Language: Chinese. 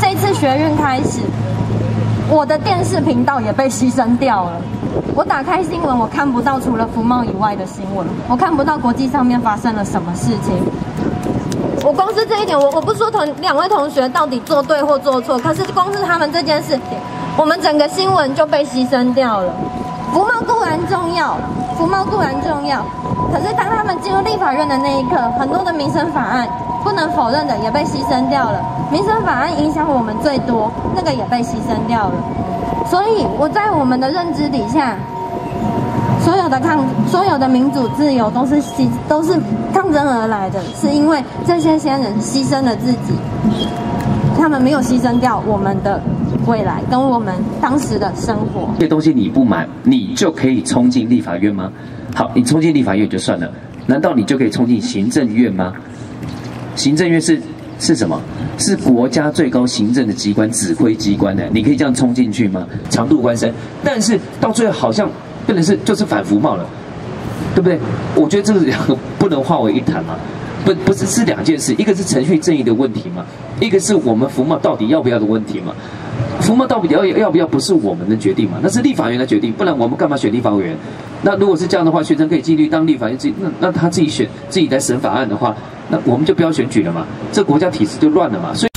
这次学运开始，我的电视频道也被牺牲掉了。我打开新闻，我看不到除了福茂以外的新闻，我看不到国际上面发生了什么事情。我光是这一点，我我不说同两位同学到底做对或做错，可是光是他们这件事，我们整个新闻就被牺牲掉了。福茂固然重要，服贸固然重要，可是当他们进入立法院的那一刻，很多的民生法案不能否认的也被牺牲掉了。民生法案影响我们最多，那个也被牺牲掉了。所以我在我们的认知底下，所有的抗，所有的民主自由都是牺，都是抗争而来的，是因为这些先人牺牲了自己，他们没有牺牲掉我们的未来跟我们当时的生活。这些东西你不买，你就可以冲进立法院吗？好，你冲进立法院就算了，难道你就可以冲进行政院吗？行政院是是什么？是国家最高行政的机关、指挥机关呢？你可以这样冲进去吗？长度关身，但是到最后好像变成是就是反服贸了，对不对？我觉得这个两个不能化为一谈嘛，不不是是两件事，一个是程序正义的问题嘛，一个是我们服贸到底要不要的问题嘛。服贸到底要要不要不是我们的决定嘛，那是立法员的决定，不然我们干嘛选立法委员？那如果是这样的话，学生可以进去当立法院自己，那那他自己选自己来审法案的话，那我们就不要选举了嘛，这国家体制就乱了嘛，所以。